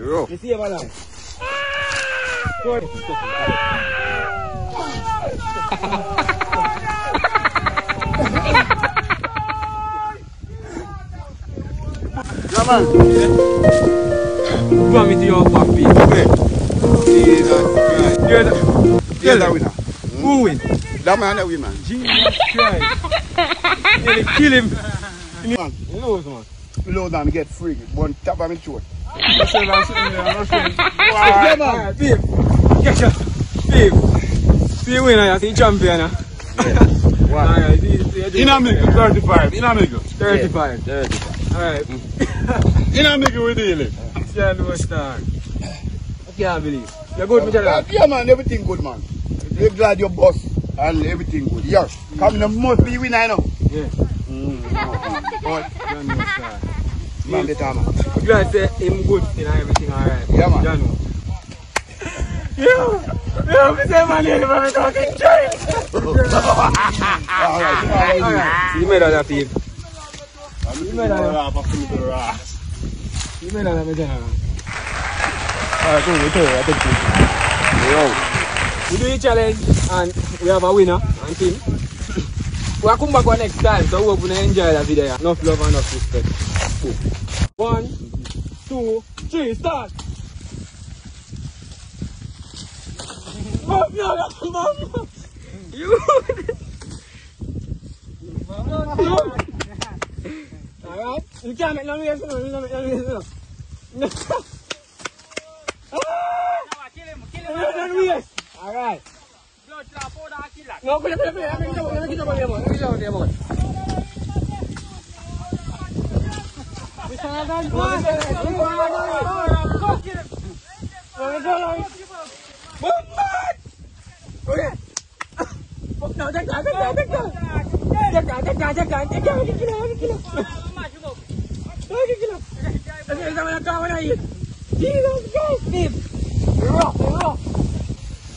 Rough. You see him alive? Good. Yeah, man. You want me to your puppy? Okay. Jesus Christ. You're the... You're the winner. Who win? That man the winner. Jesus Christ. Nearly kill him. Man, You know, man. below down get free. One tap on my throat. I'm sitting there, I'm sitting Yeah, man. Alright, babe. Catch up. Babe. See you winner, you see champion. do- In a middle, 35. In a middle. 35. 35. Alright. In a middle we dealing. Yeah, no star. I can't believe. You're good, Mr. Uh, yeah, man, everything good, man. We're glad your boss and everything good. Yeah, come in the must be winner, you know. Yeah. Mm, no, Man betan man. You glad say him good and everything alright? Yeah man. You know? Yo! Yo, mi se man here man, mi talking shit! Alright, alright. You made all that thief. You made all that. You made all that, mi se man. Alright, go, we tell you, I take you. Yo! We do the challenge and we have a winner and team. We are come back one next time so we hope you enjoy the video. Enough love and enough respect. One, two, three, start! Mom, no, no, mom, no. You! Alright, you can't make no noise, no, you can't make no noise, no. No. Ah! No, no noise. Alright. No. Let me get let me get. Let me get the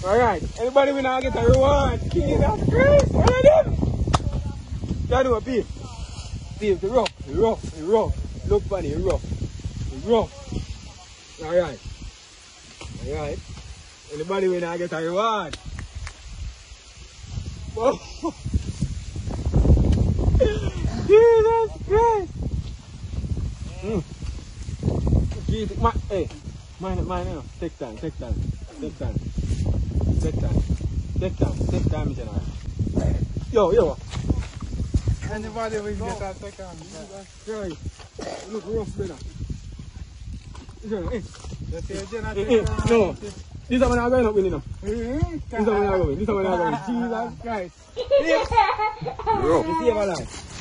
Alright, everybody will now get a reward. Jesus Christ, what are them? That do a beef. Beef, the rough, the rough, the rough. Look funny, the rough. Rough. Alright. Alright. Anybody will now get a reward. Whoa. Jesus Christ. Mm. Jesus, my, hey, mine, mine, you know. Take time, take time, take time. Take time. Take time. Take time, General. Yo, yo. Anybody will get a second. Joy, look rough, brother. Joy, eh. Eh, eh, no. This one I'm going up with, you know. This one I'm going with. This one I'm going with. Jesus Christ. Yes. You see, my life.